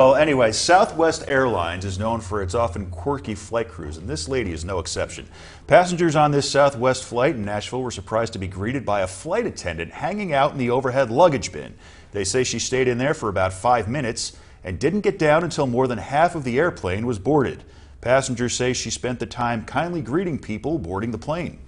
Well, anyway, Southwest Airlines is known for its often quirky flight crews, and this lady is no exception. Passengers on this Southwest flight in Nashville were surprised to be greeted by a flight attendant hanging out in the overhead luggage bin. They say she stayed in there for about five minutes and didn't get down until more than half of the airplane was boarded. Passengers say she spent the time kindly greeting people boarding the plane.